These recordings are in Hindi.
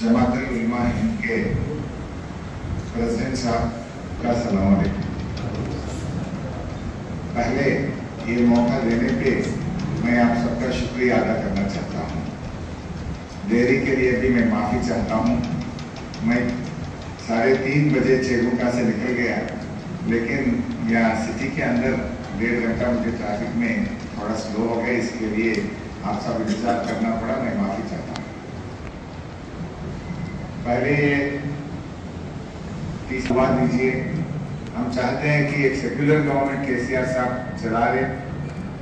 जमात उलमा हिंद के प्रेसिडेंट साहब का सलाम पहले ये मौका देने पे मैं आप सबका शुक्रिया अदा करना चाहता हूँ। देरी के लिए भी मैं माफ़ी चाहता हूँ। मैं साढ़े तीन बजे चेगुका से निकल गया, लेकिन यहाँ सिटी के अंदर डेढ़ घंटा मुझे ट्रैफ़िक में थोड़ा स्लो हो गया, इसके लिए आप सब इंतज़ार करना पड़ा, मैं माफ़ी पहले ये दीजिए। हम चाहते हैं कि एक सेक्युलर गवर्नमेंट केसीआर साहब चला रहे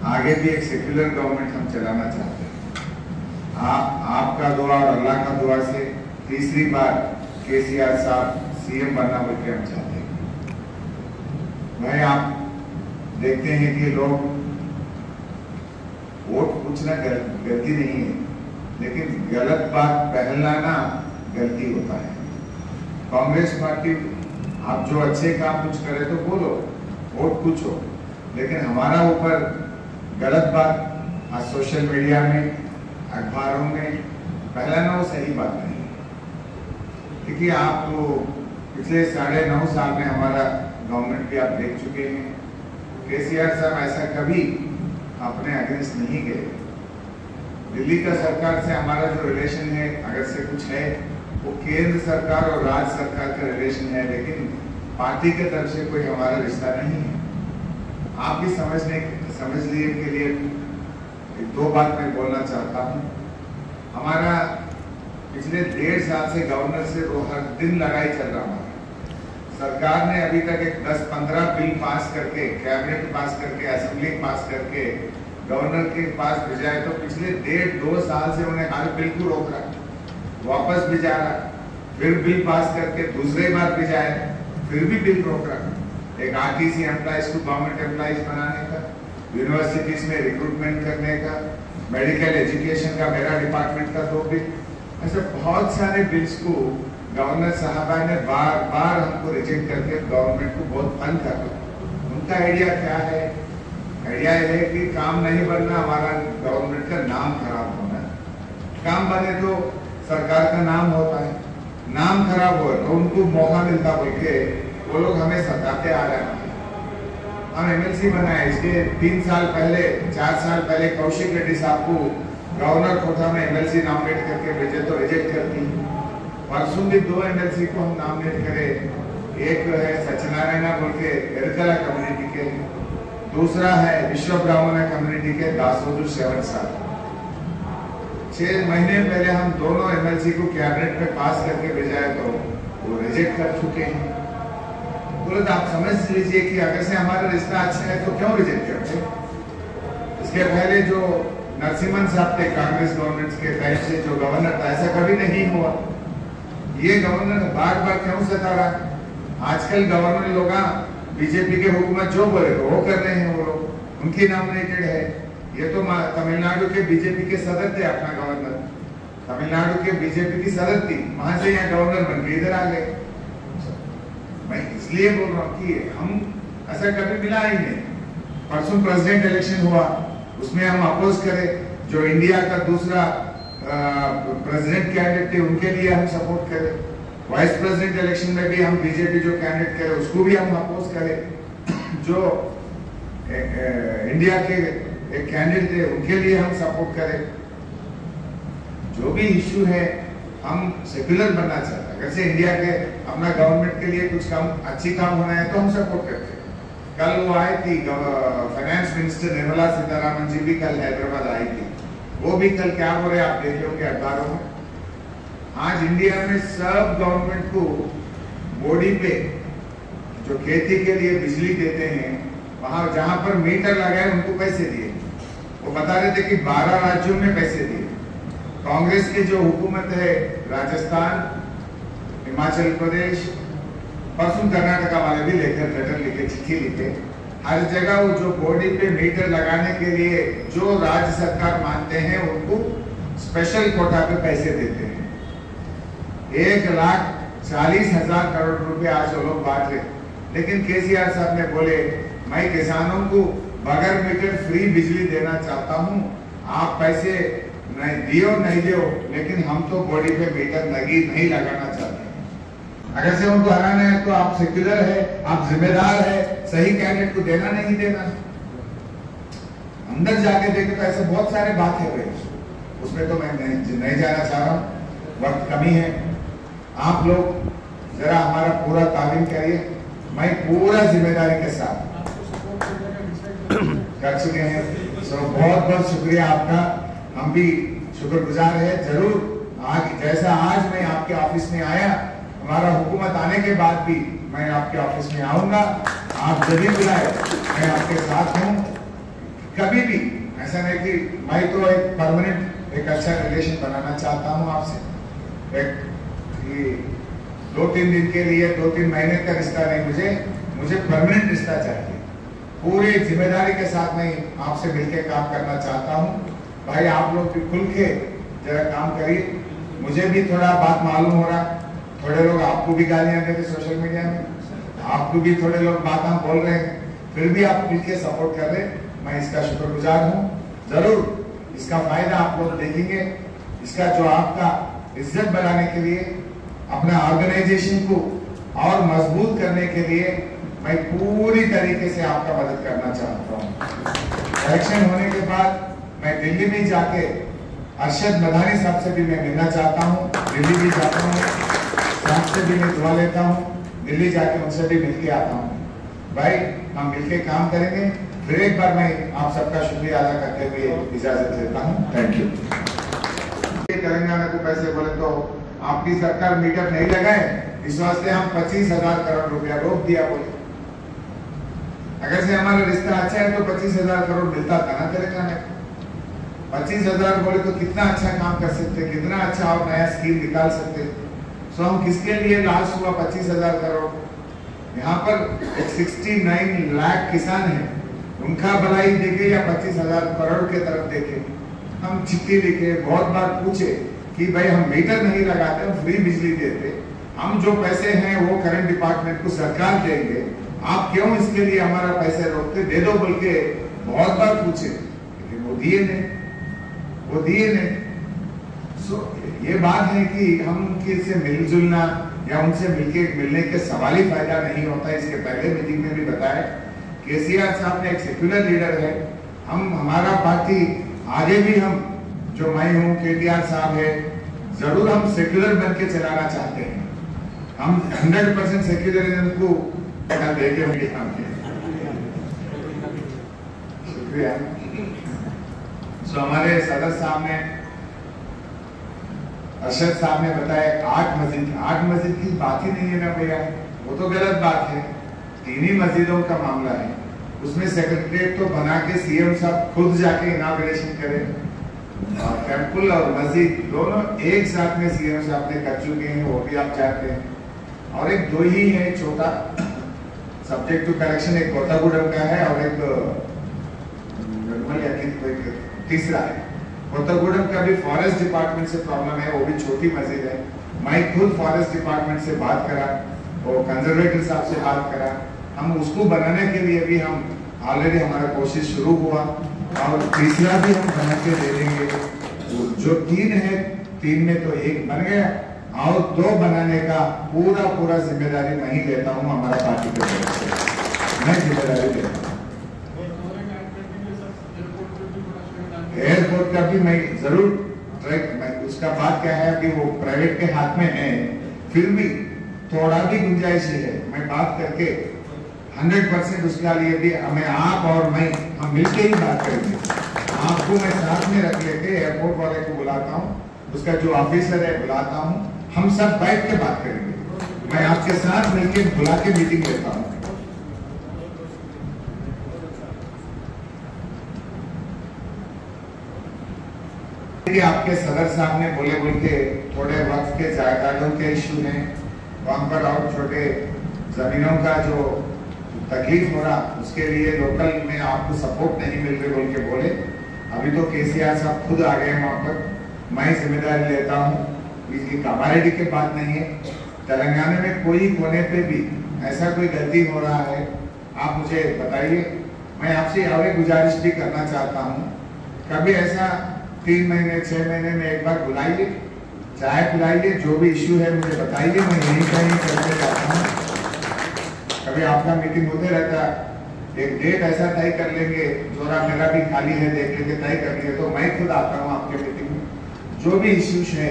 आगे भी एक सेक्युलर गवर्नमेंट हम चलाना चाहते हैं। आप आपका दुआ और अल्लाह का दुआ से तीसरी बार केसीआर साहब सीएम बनना बोल के हम चाहते हैं। भाई आप देखते हैं कि लोग वोट पूछना गल, गलती नहीं है। लेकिन गलत बात पहलाना गलती होता है। कांग्रेस पार्टी, आप जो अच्छे काम कुछ करे तो बोलो, वोट पूछो। लेकिन हमारा ऊपर गलत बात आज सोशल मीडिया में, अखबारों में फैलाना वो सही बात नहीं। क्योंकि आप तो पिछले साढ़े नौ साल में हमारा गवर्नमेंट भी आप देख चुके हैं। केसीआर साहब ऐसा कभी अपने अगेंस्ट नहीं गए। दिल्ली का सरकार से हमारा जो रिलेशन है, अगर से कुछ है वो केंद्र सरकार और राज्य सरकार का रिलेशन है, लेकिन पार्टी के तरफ़ से कोई हमारा रिश्ता नहीं है। आप भी समझने समझ लिए के लिए दो बात मैं बोलना चाहता हूँ। हमारा पिछले डेढ़ साल से गवर्नर से वो हर दिन लड़ाई चल रहा है। सरकार ने अभी तक एक 10-15 बिल पास करके कैबिनेट पास करके असेंबली पास करके गवर्नर के पास भेजा है तो पिछले डेढ़ दो साल से उन्हें हर बिल को रोक रहा वापस भी जा रहा, फिर बिल पास करके दूसरे बार भी जाए, फिर भी बिल रोक रहा। एक आरटीसी एम्प्लॉइज को गवर्नमेंट एम्प्लॉइज बनाने का यूनिवर्सिटीज में रिक्रूटमेंट करने का मेडिकल एजुकेशन का मेरा डिपार्टमेंट का दो बिल ऐसे बहुत सारे बिल्स को गवर्नर साहबा ने बार बार हमको रिजेक्ट करके गवर्नमेंट को बहुत तंग कर रहा उनका आइडिया क्या है? आइडिया है कि काम नहीं बनना हमारा गवर्नमेंट का नाम खराब होना। काम बने तो सरकार का नाम होता है। नाम खराब हो तो उनको मौका मिलता बोल के, वो लोग हमें सताते आ रहे हैं। हम एमएलसी बनाए, इसके तीन साल पहले, चार साल पहले कौशिक रेड्डी साहब को गवर्नर कोटा में एमएलसी नॉमिनेट करके भेजे तो रिजेक्ट करती परसों भी दो एमएलसी को हम नॉमिनेट करे। एक है सत्यनारायण बोल के एरकला कम्युनिटी के। दूसरा है विश्व ब्राह्मण कम्युनिटी के दासोदू सेवन साहब। छह महीने पहले हम दोनों एमएलसी को कैबिनेट में पास करके भेजा है तो वो रिजेक्ट कर चुके हैं। बोले तो आप समझ लीजिए कि अगर से हमारा रिश्ता अच्छा है तो क्यों रिजेक्ट करते? इसके पहले जो नरसिम्हन साहब थे कांग्रेस गवर्नमेंट के टाइम से, जो गवर्नर था, ऐसा कभी नहीं हुआ। ये गवर्नर बार बार क्यों सता रहा? आजकल गवर्नर लोग बीजेपी के हुकूमत जो बोले, वो कर रहे हैं वो लोग। उनकी नॉमिनेटेड है। ये तो तमिलनाडु के बीजेपी के सदर थे अपना गवर्नर तमिलनाडु के बीजेपी की सदर थी। वहाँ से यहाँ गवर्नर बन के इधर आ गए। मैं इसलिए बोल रहा हूँ कि हम ऐसा कभी मिला ही नहीं। परसों प्रेसिडेंट इलेक्शन हुआ। उसमें हम अपोज करें। जो इंडिया का दूसरा प्रेसिडेंट कैंडिडेट थे उनके लिए हम सपोर्ट करें। वाइस प्रेसिडेंट इलेक्शन में भी हम बीजेपी जो कैंडिडेट करें उसको भी हम अपोज करें। जो ए, ए, इंडिया के एक कैंडिडेट थे उनके लिए हम सपोर्ट करें। जो भी इश्यू है, हम सेक्युलर बनना चाहते हैं। अगर से इंडिया के अपना गवर्नमेंट के लिए कुछ काम अच्छी काम होना है तो हम सपोर्ट करते हैं। कल वो आई थी फाइनेंस मिनिस्टर निर्मला सीतारामन जी भी कल हैदराबाद आई थी। वो भी कल क्या बोल रहे आप देख लोगे अखबारों में। आज इंडिया में सब गवर्नमेंट को बॉडी पे जो खेती के लिए बिजली देते हैं, वहाँ जहाँ पर मीटर लगाए, उनको पैसे दिए। वो बता रहे थे कि 12 राज्यों में पैसे दिए। कांग्रेस की जो हुकूमत है, राजस्थान, हिमाचल प्रदेश परसों कर्नाटका वाले भी लेकर लेटर लिखे, चिट्ठी लिखे। हर जगह वो जो बॉडी पे मीटर लगाने के लिए जो राज्य सरकार मानते हैं, उनको स्पेशल कोटा पे पैसे देते हैं। एक लाख चालीस हज़ार करोड़ रुपए आज वो लोग बांट रहे लेकिन केसीआर साहब ने बोले, मैं किसानों को बगैर मीटर फ्री बिजली देना चाहता हूँ। आप पैसे नहीं दियो नहीं दियो लेकिन हम तो बॉडी पे मीटर लगी नहीं लगाना चाहते अगर से उनको हराना है तो आप सेक्युलर है आप जिम्मेदार है सही कैंडिडेट को देना नहीं देना। अंदर जाके देखे तो ऐसे बहुत सारे बात है उसमें तो मैं नहीं, जाना चाह रहा वक्त कमी है। आप लोग जरा हमारा पूरा तालीम करिए। मैं पूरा ज़िम्मेदारी के साथ कर चुके हैं। सो बहुत बहुत शुक्रिया आपका। हम भी शुक्रगुजार है। ज़रूर आज, जैसा आज मैं आपके ऑफ़िस में आया, हमारा हुकूमत आने के बाद भी मैं आपके ऑफ़िस में आऊँगा। आप जब बुलाए। मैं आपके साथ हूँ। कभी भी, ऐसा नहीं कि मैं तो एक परमानेंट एक अच्छा रिलेशन बनाना चाहता हूँ आपसे। एक दो तीन दिन के लिए दो तीन महीने का रिश्ता नहीं, मुझे मुझे परमानेंट रिश्ता चाहिए। पूरी ज़िम्मेदारी के साथ मैं आपसे मिलकर काम करना चाहता हूँ। भाई, आप लोग भी खुल के जरा काम करिए। मुझे भी थोड़ा बात मालूम हो रहा थोड़े लोग आपको भी गालियाँ देते सोशल मीडिया में। आपको भी थोड़े लोग बात हम बोल रहे हैं। फिर भी आप मिलके सपोर्ट कर रहे मैं इसका शुक्रगुजार हूँ। ज़रूर इसका फ़ायदा आप लोग देखेंगे। इसका जो आपका इज़्ज़त बनाने के लिए, अपना ऑर्गेनाइजेशन को और मज़बूत करने के लिए मैं पूरी तरीके से आपका मदद करना चाहता हूँ। इलेक्शन होने के बाद मैं दिल्ली में जाके अरशद मदानी साहब से भी मैं मिलना चाहता हूँ दिल्ली भी जाता हूँ साहब से भी मैं दुआ लेता हूँ दिल्ली जाके उनसे भी मिलके आता हूँ। भाई हम मिलके काम करेंगे। फिर एक बार मैं आप सबका शुक्रिया अदा करते हुए इजाज़त लेता हूँ। थैंक यू तेलंगाना को पैसे बोले तो आपकी सरकार मीटर नहीं लगाए। इस वास्ते हम पच्चीस हज़ार करोड़ रुपया रोक दिया बोले। अगर से हमारा रिश्ता अच्छा है तो पच्चीस हज़ार करोड़ मिलता था ना तेलंगाना पच्चीस हज़ार बोले तो कितना अच्छा काम कर सकते कितना अच्छा और नया स्कीम निकाल सकते सो हम किसके लिए लास्ट हुआ पच्चीस हज़ार करोड़? यहाँ पर सिक्सटी नाइन लाख किसान है। उनका भलाई देखे या पच्चीस हज़ार करोड़ के तरफ़ देखे? हम चिट्ठी लिखे, बहुत बार पूछे कि भाई हम मीटर नहीं लगाते, हम फ्री बिजली देते। हम जो पैसे हैं वो करंट डिपार्टमेंट को सरकार देंगे। आप क्यों इसके लिए हमारा पैसे रोकते? दे दो बोल के बहुत बार पूछे। लेकिन वो दिए नहीं। वो दिए नहीं। सो ये बात है कि हम उनके से मिलजुलना या उनसे मिलके, मिलने के सवाल ही फ़ायदा नहीं होता। इसके पहले मीटिंग में भी बताया। केसीआर साहब ने एक सेक्युलर लीडर है। हम, हमारा पार्टी आगे भी हम, जो मैं हूँ के साहब है, ज़रूर हम सेक्युलर बन के चलाना चाहते हैं। हम हंड्रेड परसेंट सेक्युलरिज्म को देखे होंगे शुक्रिया। सो हमारे सदर साहब ने, अरशद साहब ने बताया, आठ मस्जिद आठ मस्जिद की बात ही नहीं है ना भैया? वो तो गलत बात है। तीन ही मस्जिदों का मामला है। उसमें सेक्रेटरीट तो बना के सीएम साहब खुद जाके इनाग्रेशन करें। टेंपल और मस्जिद दोनों एक साथ में सीएम साहब ने कर चुके हैं, वो भी आप चाहते हैं। और एक दो ही है, छोटा सब्जेक्ट टू करेक्शन एक कोतागुडम का है और एक तीसरा है। कोतागुडम का भी फॉरेस्ट डिपार्टमेंट से प्रॉब्लम है, वो भी छोटी मस्जिद है। मैं खुद फॉरेस्ट डिपार्टमेंट से बात करा और कंजर्वेटर साहब से बात करा। हम उसको बनाने के लिए भी हम ऑलरेडी हमारा कोशिश शुरू हुआ और तीसरा भी हम बना के दे देंगे। जो तीन है, तीन में तो एक बन गया। और दो बनाने का पूरा पूरा ज़िम्मेदारी मैं ही लेता हूँ हमारा पार्टी के तरफ़ से। मैं ज़िम्मेदारी लेता हूँ। एयरपोर्ट का भी मैं ज़रूर ट्रैक मैं, उसका बात क्या है कि वो प्राइवेट के हाथ में है फिर भी थोड़ा भी गुंजाइश है। मैं बात करके हंड्रेड परसेंट उसका लिए भी हमें आप और मैं, हम मिलके ही बात करेंगे। आपको मैं साथ में रख लेके एयरपोर्ट वाले को बुलाता हूँ, उसका जो ऑफिसर है बुलाता हूँ। हम सब बैठ के बात करेंगे। मैं आपके साथ मिलके बुला के मीटिंग लेता हूँ। आपके सदर साहब ने बोले बोल के थोड़े वक्त के जायदादों के इशू हैं वहाँ पर और छोटे जमीनों का जो तकलीफ़ हो रहा, उसके लिए लोकल में आपको सपोर्ट नहीं मिल रही बोल के बोले। अभी तो केसीआर साहब खुद आ गए वहाँ पर। मैं ज़िम्मेदारी लेता हूँ। इसकी कमारिटी की बात नहीं है। तेलंगाना में कोई कोने पे भी ऐसा कोई गलती हो रहा है, आप मुझे बताइए। मैं आपसे और गुजारिश भी करना चाहता हूँ। कभी ऐसा तीन महीने छः महीने में एक बार बुलाइए। चाय पिलाइए जो भी इश्यू है मुझे बताइए। मैं यहीं कहीं करके जाता हूँ। कभी आपका मीटिंग होते रहता, एक डेट ऐसा तय कर लेंगे थोड़ा मेरा भी खाली है, देख लेंगे, तय कर लिए तो मैं खुद आता हूँ आपके मीटिंग में। जो भी इश्यूज़ है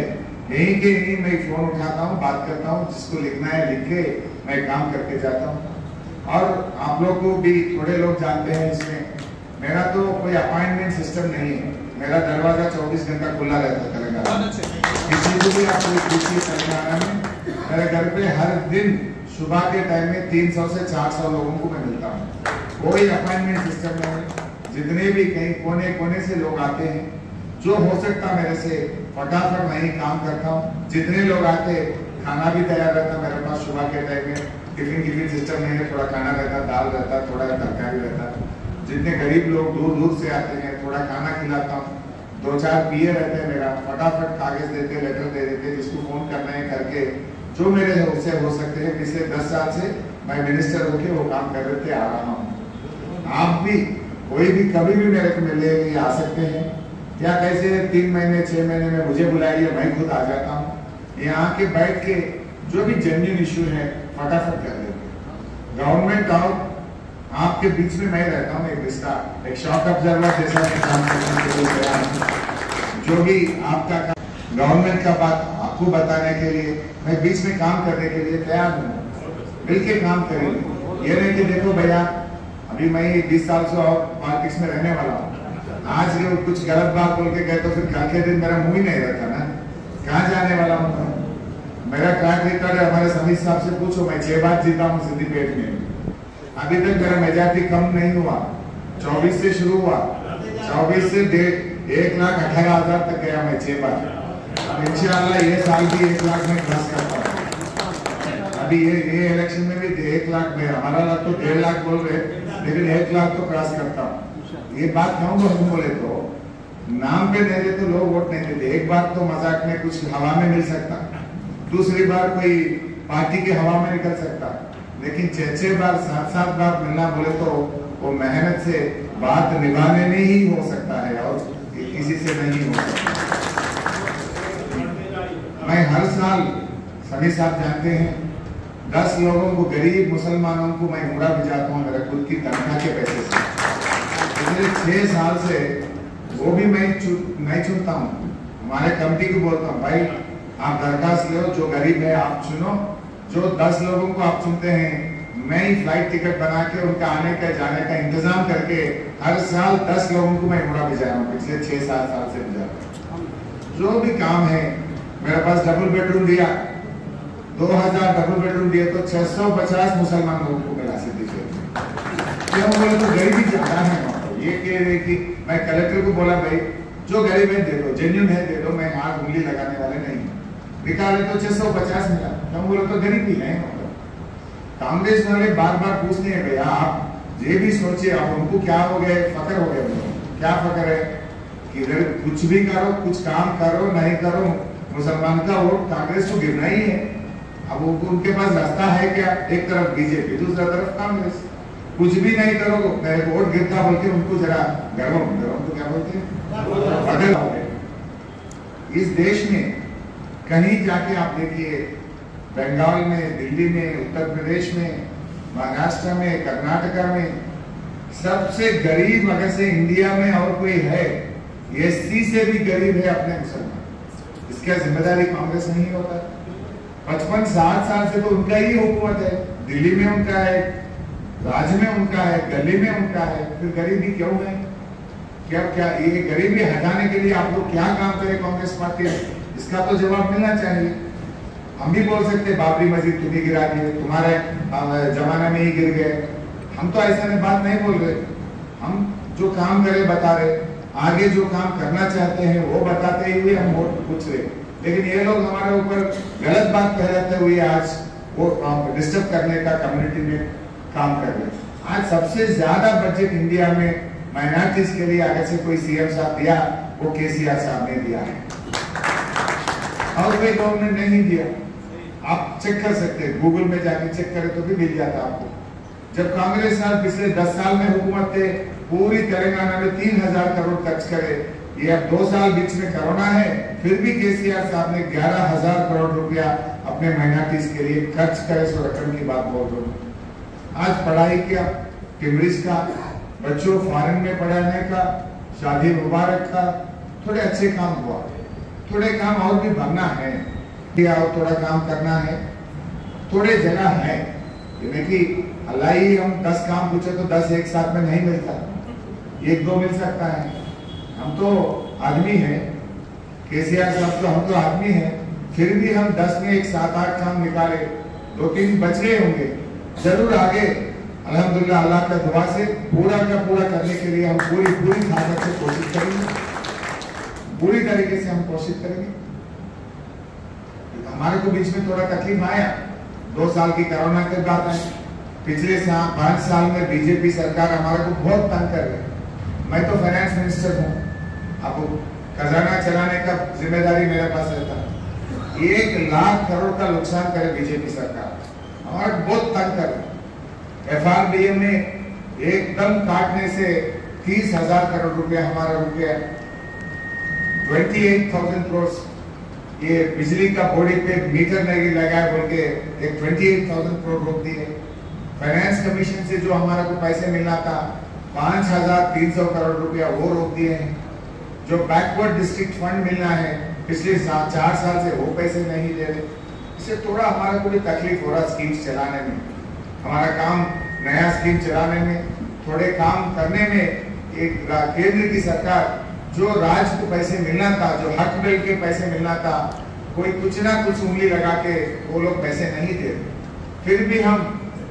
यहीं के यहीं मैं फ़ोन उठाता हूँ बात करता हूँ जिसको लिखना है लिख के मैं काम करके जाता हूँ। और आप लोग को भी थोड़े लोग जानते हैं इसमें मेरा तो कोई अपॉइंटमेंट सिस्टम नहीं है। मेरा दरवाज़ा 24 घंटा खुला रहता है तेलंगाना किसी को भी आप पूछिए तेलंगाना में मेरे घर पे हर दिन सुबह के टाइम में 300 से 400 लोगों को मैं मिलता हूँ। कोई अपॉइंटमेंट सिस्टम नहीं जितने भी कहीं कोने कोने से लोग आते हैं जो हो सकता मेरे से, फटाफट मैं ही काम करता हूँ। जितने लोग आते खाना भी तैयार रहता, मेरे पास सुबह के टाइम में टिफ़िन टिफ़िन सिस्टम नहीं है, थोड़ा खाना रहता, दाल रहता, थोड़ा तरकारी रहता। जितने गरीब लोग दूर दूर से आते हैं, थोड़ा खाना खिलाता हूँ। दो चार पिए रहते हैं मेरा, फटाफट कागज़ देते लेटर दे देते जिसको फ़ोन करना है, करके जो मेरे उससे हो सकते हैं। पिछले दस साल से मैं मिनिस्टर होके वो काम कर रहे थे, आ रहा हूँ। आप भी, कोई भी कभी भी मेरे को मिले आ सकते हैं। या कैसे तीन महीने, छह महीने में मुझे बुलाइए, मैं खुद आ जाता हूँ। यहाँ के बैठ के जो भी जेन्यून इश्यू है, फटाफट कर देंगे गवर्नमेंट और आपके बीच में मैं रहता हूँ, एक रिश्ता, एक शॉक ऑब्जर्वर जैसा मैं काम करने के लिए तैयार हूँ। जो भी आपका गवर्नमेंट का बात आपको बताने के लिए, मैं बीच में काम करने के लिए तैयार हूँ। मिलके काम करेंगे। ये नहीं कि देखो भैया, अभी मैं बीस साल से और पॉलिटिक्स में रहने वाला हूँ। आज ये कुछ गलत बात बोल के गए तो फिर कल के दिन मेरा मुँह ही नहीं रहता ना। कहाँ जाने वाला हूँ मैं? मेरा ट्रैक रिकॉर्ड है, हमारे समीर साहब से पूछो, मैं छह बार जीता हूँ सिद्धिपेट में। अभी तक मेरा मेजॉरिटी कम नहीं हुआ। चौबीस से शुरू हुआ। चौबीस से डेढ़ एक लाख अठारह हज़ार तक गया मैं छह बार। अब इंशाल्लाह ये साल भी एक लाख में क्रॉस करता हूँ अभी ये ये इलेक्शन में भी एक लाख में हमारा लाख तो डेढ़ लाख बोल रहे लेकिन एक लाख तो क्रॉस करता हूँ। ये बात क्यों बोल बोले तो? नाम पे दे दे तो लोग वोट नहीं देते। एक बार तो मज़ाक में कुछ हवा में मिल सकता। दूसरी बार कोई पार्टी के हवा में निकल सकता। लेकिन छह छह बार सात सात बार मिलना बोले तो वो मेहनत से बात निभाने में ही हो सकता है और किसी से नहीं हो सकता। मैं हर साल, सभी साहब जानते हैं, दस लोगों को, गरीब मुसलमानों को मैं उमरा भिजाता हूँ मेरे खुद की तनख्वाह के पैसे से। पिछले छह साल से वो भी मैं चु, मैं चुनता हूँ। हमारे कमिटी को बोलता हूँ भाई आप दरखास्त लो जो गरीब है आप चुनो। जो दस लोगों को आप चुनते हैं मैं ही फ़्लाइट टिकट बना के उनका आने का जाने का इंतज़ाम करके हर साल दस लोगों को मैं उमरा भिजाया हूँ पिछले छह सात साल से भिजा जो भी काम है मेरे पास डबल बेडरूम दिया। दो हज़ार डबल बेडरूम दिए तो छह सौ पचास मुसलमान लोगों को मिला सिद्धि क्यों? बोले तो गरीबी ज़्यादा है। ये कह रहे कि मैं कलेक्टर को बोला, भाई, जो गरीब है, दे दो जेन्यून है, दे दो, मैं हाथ उंगली लगाने वाले नहीं निकाले तो छह सौ पचास मिला। क्यों बोले तो गरीबी है कांग्रेस वाले बार बार पूछते हैं भैया आप ये भी सोचिए आप उनको क्या हो गए फकर हो गए क्या फकर है? कि कुछ भी करो, कुछ काम करो, नहीं करो, मुसलमान का वोट कांग्रेस को गिरना ही है। अब उनके पास रास्ता है क्या? एक तरफ़ बीजेपी, दूसरा तरफ़ कांग्रेस। कुछ भी नहीं करो वोट गिरता बोल उनको जरा गर्व गर्व तो क्या बोलते हैं? इस देश में कहीं जाके आप देखिए, बंगाल में, दिल्ली में, उत्तर प्रदेश में, महाराष्ट्र में, कर्नाटका में, सबसे गरीब अगर से इंडिया में और कोई है, एससी से भी गरीब है अपने मुसलमान। इसका ज़िम्मेदारी कांग्रेस नहीं होता। पचपन साठ साल से तो उनका ही हुकूमत है। दिल्ली में उनका है राज्य में उनका है, गली में उनका है, फिर गरीबी क्यों है? क्या क्या ये गरीबी हटाने के लिए आप लोग क्या काम करें कांग्रेस पार्टी इसका तो जवाब मिलना चाहिए। हम भी बोल सकते बाबरी मस्जिद तुम्हें गिरा दिए तुम्हारे जमाने में ही गिर गए। हम तो ऐसा में बात नहीं बोल रहे। हम जो काम करे बता रहे। आगे जो काम करना चाहते हैं, वो बताते हुए हम वोट पूछ रहे। लेकिन ये लोग हमारे ऊपर गलत बात कह कहते हुए आज वो डिस्टर्ब करने का कम्युनिटी में काम कर रहे आज सबसे ज़्यादा बजट इंडिया में माइनॉरिटीज के लिए अगर से कोई सीएम साहब दिया, वो केसीआर साहब ने दिया है। और कोई गवर्नमेंट नहीं दिया। आप चेक कर सकते हैं। गूगल में जाके चेक करें तो भी मिल जाता आपको। जब कांग्रेस साल पिछले दस साल में हुकूमत थे, पूरी तेलंगाना में तीन हज़ार करोड़ खर्च करे। ये अब दो साल बीच में कोरोना है, फिर भी केसीआर साहब ने ग्यारह हज़ार करोड़ रुपया अपने माइनॉरिटीज के लिए खर्च करे सो रकम की बात बोल रहा हूँ। आज पढ़ाई का टिमरिस का, बच्चों फॉरन में पढ़ाने का, शादी मुबारक का, थोड़े अच्छे काम हुआ। थोड़े काम और भी भरना है। और थोड़ा काम करना है। थोड़े जगह है। कि ही हम दस काम पूछे तो दस एक साथ में नहीं मिलता। एक दो मिल सकता है। हम तो आदमी हैं। केसीआर साहब तो हम तो आदमी हैं। फिर भी हम दस में एक सात आठ काम निकाले। दो तीन बच गए होंगे। ज़रूर आगे अल्हम्दुलिल्लाह अल्लाह का दुआ से पूरा का पूरा करने के लिए हम पूरी पूरी ताकत से कोशिश करेंगे। पूरी तरीके से हम कोशिश करेंगे। हमारे को बीच में थोड़ा तकलीफ़ आया। दो साल की कोरोना के बाद आई पिछले साल पाँच साल में बीजेपी सरकार हमारे को बहुत तंग कर रही मैं तो फाइनेंस मिनिस्टर हूँ। अब खजाना चलाने का ज़िम्मेदारी मेरे पास रहता है। एक लाख करोड़ का नुकसान करे बीजेपी सरकार। हमारे बहुत तंग कर एफ़ आर डी एम ने एकदम काटने से तीस हज़ार करोड़ रुपया हमारा रुपया ट्वेंटी एट थाउज़ेंड करोड़ ये बिजली का बॉडी पे मीटर नहीं लगाया बोल के एक ट्वेंटी एट थाउज़ेंड करोड़ रोक दिए। फाइनेंस कमीशन से जो हमारा को पैसे मिलना था, पाँच हज़ार तीन सौ करोड़ रुपया वो रोक दिए हैं। जो बैकवर्ड डिस्ट्रिक्ट फंड मिलना है, पिछले चार साल से वो पैसे नहीं दे रहे। इससे थोड़ा हमारा को भी तकलीफ़ हो रहा स्कीम्स चलाने में। हमारा काम नया स्कीम चलाने में, थोड़े काम करने में एक केंद्र की सरकार जो राज्य को पैसे मिलना था, जो हक बिल के पैसे मिलना था, कोई कुछ ना कुछ उंगली लगा के वो लोग पैसे नहीं दे फिर भी हम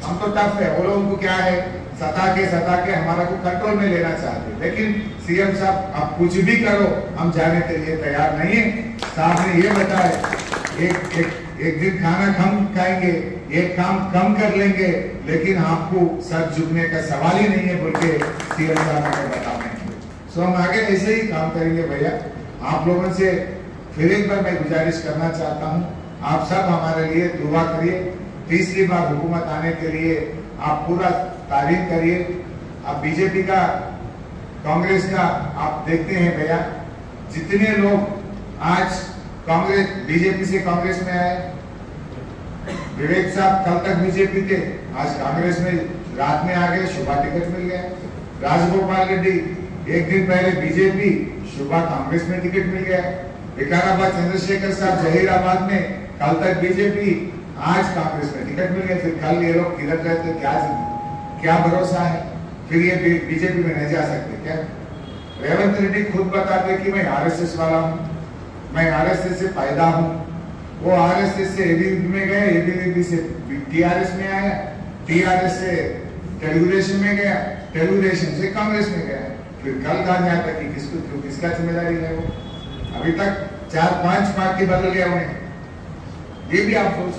हम तो टफ है, वो लोगों को क्या है, सता के सता के हमारा को कंट्रोल में लेना चाहते लेकिन सीएम साहब, आप कुछ भी करो, हम जाने के लिए तैयार नहीं है। साहब ने ये बताया, एक एक एक दिन खाना कम खाएँगे, एक काम कम कर लेंगे, लेकिन आपको सर झुकने का सवाल ही नहीं है बोल के सीएम साहब ने बताया सो हम आगे ऐसे ही काम करेंगे भैया। आप लोगों से फिर एक बार मैं गुजारिश करना चाहता हूँ। आप सब हमारे लिए दुआ करिए। तीसरी बार हुकूमत आने के लिए आप पूरा तारीफ़ करिए। आप बीजेपी का, कांग्रेस का, आप देखते हैं भैया, जितने लोग आज कांग्रेस, बीजेपी से कांग्रेस में आए। विवेक साहब कल तक बीजेपी थे, आज कांग्रेस में रात में आ गए, शुभा टिकट मिल गया। राजगोपाल रेड्डी, एक दिन पहले बीजेपी, शुभा कांग्रेस में टिकट मिल गया। विकाराबाद चंद्रशेखर साहब जहीराबाद में, कल तक बीजेपी, आज कांग्रेस में टिकट मिल गया फिर कल ये लोग किधर गए थे क्या क्या भरोसा है? फिर ये बीजेपी में नहीं जा सकते, क्या? रेवंत रेड्डी खुद बताते कि मैं आरएसएस वाला हूँ। मैं आरएसएस से पैदा हूँ। वो आरएसएस से एबीवीपी में गए एबीवीपी से टीआरएस में आया टीआरएस से तेलुगुदेशम में गया तेलुगुदेशम से कांग्रेस में गया। फिर कल कहा जाता कि किसको क्यों किसका ज़िम्मेदारी है वो? अभी तक चार पाँच पार्टी बदल गया उन्हें। ये भी आप सोच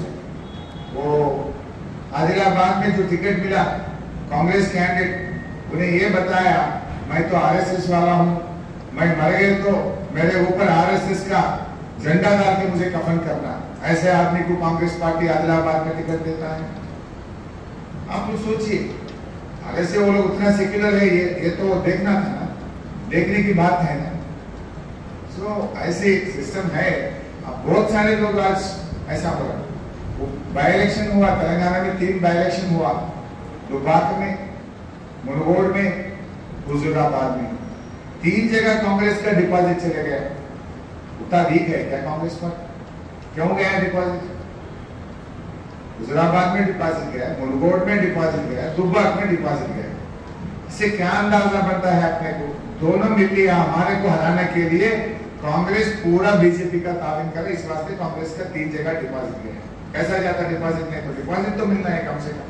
वो आदिलाबाद में जो टिकट मिला, कांग्रेस कैंडिडेट, उन्हें ये बताया, मैं तो आरएसएस वाला हूँ, मैं मर गए तो मेरे ऊपर आरएसएस का झंडा डाल के मुझे कफन करना ऐसे आदमी को कांग्रेस पार्टी आदिलाबाद में टिकट देता है। आप लोग सोचिए ऐसे वो लोग उतना सेक्युलर है ये ये तो देखना था ना देखने की बात है ना। सो so, ऐसे सिस्टम है। अब बहुत सारे लोग आज ऐसा हो रहा वो बाई इलेक्शन हुआ तेलंगाना में तीन बाई इलेक्शन हुआ। दुबाक में मुनगोड़ में हुजूराबाद में। तीन जगह कांग्रेस का डिपॉजिट चले गया। उतना वीक है क्या कांग्रेस पर? क्यों गया डिपॉजिट हुजूराबाद में डिपॉजिट गया मुनगोड़ में डिपॉजिट गया दुब्बाक में डिपॉजिट गया। इससे क्या अंदाज़ा बनता है अपने को? दोनों मिल लिया हमारे को हराने के लिए कांग्रेस पूरा बीजेपी का ताबिन करे इस वास्ते कांग्रेस का तीन जगह डिपॉजिट गया कैसा जाता डिपॉजिट नहीं तो डिपॉजिट तो मिलना है कम से कम।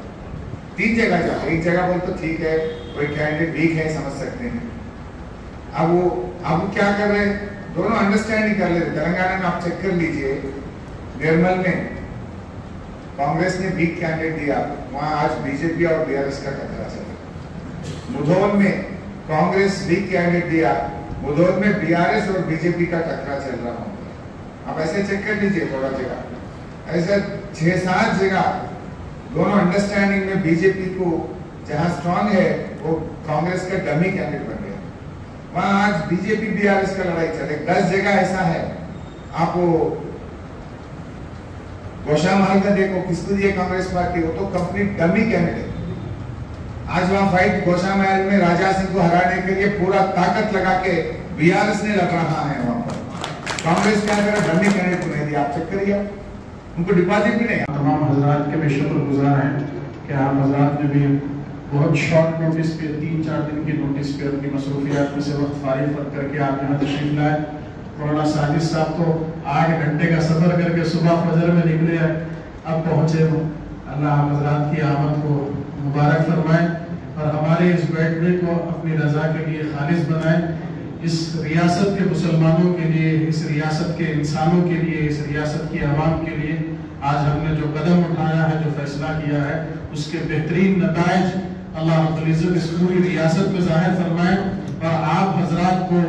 तीन जगह जाता एक जगह बोल तो ठीक है, कोई कैंडिडेट वीक है, समझ सकते हैं। अब वो, अब क्या कर रहे हैं? दोनों अंडरस्टैंडिंग कर लेते तेलंगाना में आप चेक कर लीजिए, निर्मल में कांग्रेस ने वीक कैंडिडेट दिया। वहाँ आज बीजेपी और बीआरएस का टकरा चला मुधोल में कांग्रेस वीक कैंडिडेट दिया। मुधोल में बीआरएस और बीजेपी का टकरा चल रहा होगा आप ऐसे चेक कर लीजिए थोड़ा जगह। ऐसे छह सात जगह दोनों अंडरस्टैंडिंग में बीजेपी को जहाँ स्ट्रांग है, वो कांग्रेस का डमी कैंडिडेट बन वहाँ आज बीजेपी बीआरएस का लड़ाई चले दस जगह ऐसा है। आप गौशा महल में देखो, किसको दिए कांग्रेस पार्टी वो तो कंप्लीट डमी कैंडिडेट आज वहाँ फाइट गौशा महल में राजा सिंह को हराने के लिए पूरा ताकत लगा के बीआरएस ने लड़ रहा है वहाँ पर। कांग्रेस के अंदर डमी कैंडिडेट को नहीं दिया, आप चेक करिए। उनको डिपॉजिट भी नहीं तमाम हजरात के मैं शुक्रगुजार हैं कि आप हजरात ने भी बहुत शॉर्ट नोटिस पे तीन चार दिन की नोटिस पे अपनी मसरूफियात में से वक्त फारिग कर करके आप यहाँ तशरीफ़ लाए। मौलाना साजिद साहब तो आठ घंटे का सफ़र करके सुबह फजर में निकले हैं, अब पहुँचे अल्लाह हजरात की आमद को मुबारक फरमाए और हमारे इस बैठने को अपनी रजा के लिए खालिज बनाए। इस रियासत के मुसलमानों के लिए, इस रियासत के इंसानों के लिए, इस रियासत की आवाम के लिए आज हमने जो कदम उठाया है, जो फैसला किया है, उसके बेहतरीन नतज अल्लाह इस पूरी रियासत में ज़ाहिर फरमाए और आप हजरात को,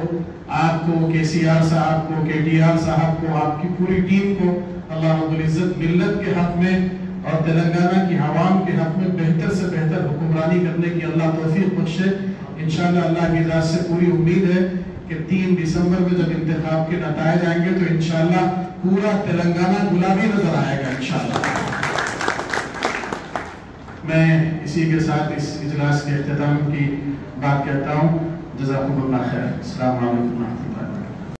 आपको के सी आर साहब को के टी आर साहब को, आपकी पूरी टीम को अल्लाह रब्बुल मिल्लत के हक में और तेलंगाना की आवाम के हक में बेहतर से बेहतर हुक्मरानी करने की अल्लाह तौफीक बख्शे. इंशाल्लाह अल्लाह की इजाज़त से पूरी उम्मीद है कि तीन दिसंबर में जब इंतखाब के नतज आएँगे तो इंशाल्लाह पूरा तेलंगाना गुलाबी नज़र आएगा, इंशाल्लाह। मैं इसी के साथ इस इजलास के अख्ताम की बात करता हूँ। जजाक खैर। अल्लाम